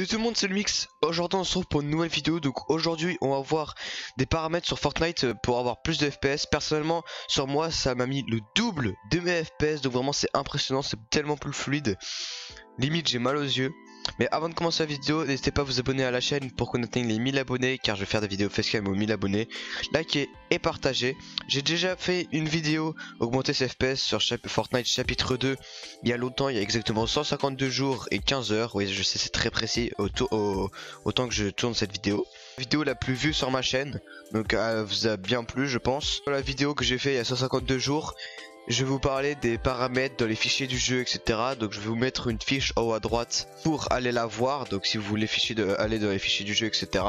Salut tout le monde c'est le mix, aujourd'hui on se retrouve pour une nouvelle vidéo. Donc aujourd'hui on va voir des paramètres sur Fortnite euh, pour avoir plus de FPS Personnellement sur moi ça m'a mis le double de mes FPS donc vraiment c'est impressionnant c'est tellement plus fluide. Limite j'ai mal aux yeux mais avant de commencer la vidéo, n'hésitez pas à vous abonner à la chaîne pour qu'on atteigne les 1000 abonnés car je vais faire des vidéos facecam aux 1000 abonnés. Likez et partagez. J'ai déjà fait une vidéo augmenter ses FPS sur Fortnite chapitre 2 il y a longtemps, il y a exactement 152 jours et 15 heures. Oui, je sais, c'est très précis autant que je tourne cette vidéo. Vidéo la plus vue sur ma chaîne, donc elle vous a bien plu je pense. La vidéo que j'ai fait il y a 152 jours, je vais vous parler des paramètres dans les fichiers du jeu, etc. Donc je vais vous mettre une fiche en haut à droite pour aller la voir. Donc si vous voulez de, aller dans les fichiers du jeu, etc.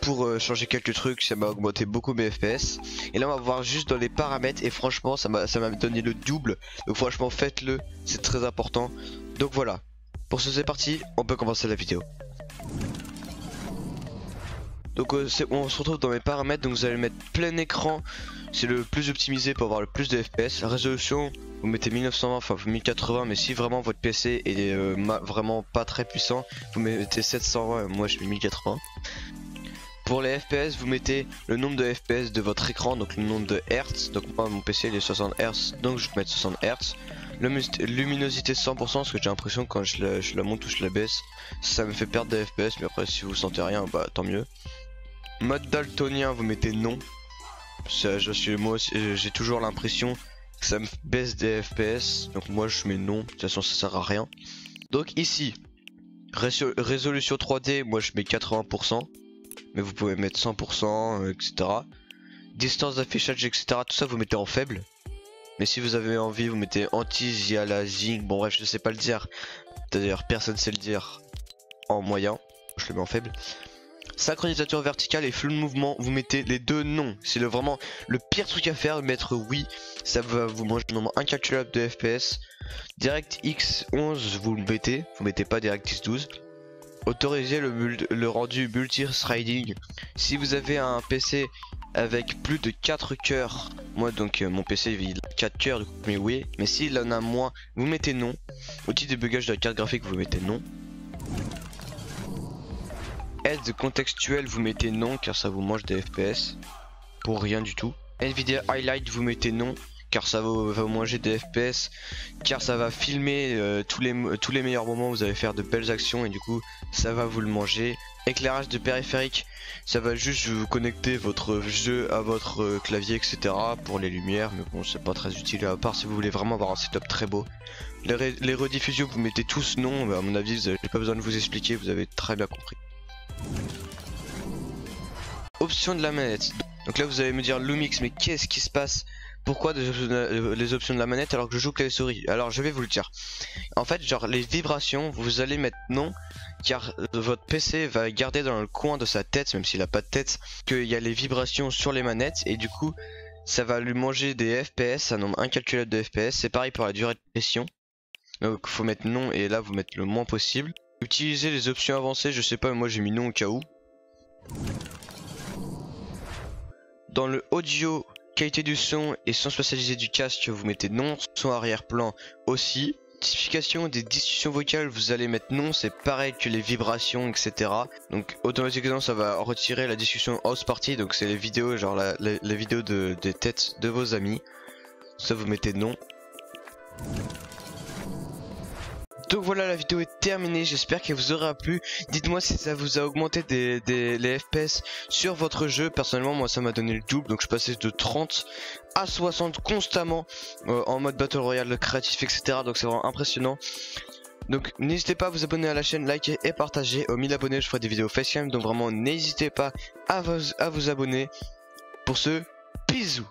Pour euh, changer quelques trucs, ça m'a augmenté beaucoup mes FPS. Et là on va voir juste dans les paramètres et franchement ça m'a donné le double. Donc franchement faites-le, c'est très important. Donc voilà, pour ce c'est parti, on peut commencer la vidéo. Donc euh, on se retrouve dans mes paramètres, donc vous allez mettre plein écran c'est le plus optimisé pour avoir le plus de FPS. La résolution, vous mettez 1920, enfin 1080, mais si vraiment votre PC est euh, vraiment pas très puissant, vous mettez 720, moi je mets 1080. Pour les FPS, vous mettez le nombre de FPS de votre écran, donc le nombre de Hertz. Donc moi mon PC il est 60 Hz, donc je vais mettre 60 Hz. Luminosité 100% parce que j'ai l'impression quand je la, je la, monte ou je la baisse, ça me fait perdre des FPS, mais après si vous sentez rien, bah tant mieux. Mode daltonien, vous mettez non, je suis moi j'ai toujours l'impression que ça me baisse des FPS. Donc moi je mets non, de toute façon ça sert à rien. Donc ici, résolution 3D, moi je mets 80%. Mais vous pouvez mettre 100%, etc. Distance d'affichage, etc. Tout ça vous mettez en faible. Mais si vous avez envie, vous mettez anti-zialazing. Bon bref, je sais pas le dire. D'ailleurs, personne sait le dire en moyen. Je le mets en faible. Synchronisateur verticale et flou de mouvement, vous mettez les deux non. C'est le, vraiment le pire truc à faire, mettre oui. Ça va vous manger un nombre incalculable de FPS. DirectX 11, vous le mettez. Vous mettez pas DirectX 12. Autoriser le, rendu multi-threading. Si vous avez un PC avec plus de 4 cœurs, moi donc euh, mon PC il a 4 cœurs, mais oui, mais s'il en a moins, vous mettez non. Outil débugage de la carte graphique, vous mettez non. Aide contextuelle, vous mettez non car ça vous mange des FPS. Pour rien du tout. Nvidia Highlight, vous mettez non car ça va, vous manger des FPS. Car ça va filmer euh, tous, les, tous les meilleurs moments vous allez faire de belles actions et du coup ça va vous le manger. Éclairage de périphérique, ça va juste vous connecter votre jeu à votre euh, clavier etc. pour les lumières. Mais bon, c'est pas très utile à part si vous voulez vraiment avoir un setup très beau. Les, rediffusions, vous mettez tous non. à mon avis, n'avez pas besoin de vous expliquer, vous avez très bien compris. Option de la manette. Donc là vous allez me dire Lumix mais qu'est-ce qui se passe? Pourquoi les options de la manette alors que je joue clavier souris? Alors je vais vous le dire. En fait genre les vibrations vous allez mettre non car votre PC va garder dans le coin de sa tête même s'il a pas de tête qu'il y a les vibrations sur les manettes et du coup ça va lui manger des FPS, un nombre incalculable de FPS. C'est pareil pour la durée de pression. Donc faut mettre non et là vous mettez le moins possible. Utiliser les options avancées, je sais pas, moi j'ai mis non au cas où. Dans le audio, qualité du son et son spatialisé du casque, vous mettez non. Son arrière-plan aussi. Typification des discussions vocales, vous allez mettre non, c'est pareil que les vibrations, etc. Donc automatiquement ça va retirer la discussion house party, donc c'est les vidéos, genre la, les, vidéos de, des têtes de vos amis. Ça vous mettez non. Donc voilà, la vidéo est terminée. J'espère qu'elle vous aura plu. Dites-moi si ça vous a augmenté des, les FPS sur votre jeu. Personnellement, moi, ça m'a donné le double. Donc je passais de 30 à 60 constamment euh, en mode Battle Royale créatif, etc. Donc c'est vraiment impressionnant. Donc n'hésitez pas à vous abonner à la chaîne, liker et partager. Au 1000 abonnés, je ferai des vidéos facecam. Donc vraiment, n'hésitez pas à vous, à vous abonner. Pour ce, bisous